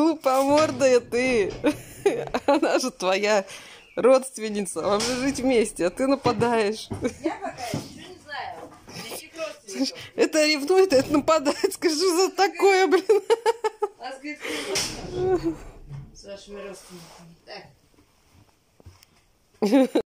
Глупомордая ты. Она же твоя родственница. Вам же жить вместе, а ты нападаешь. Я пока ничего не знаю. Это ревнует, это нападает. Скажи, за такое, блин. А с говорит, с вашими родственниками. Так.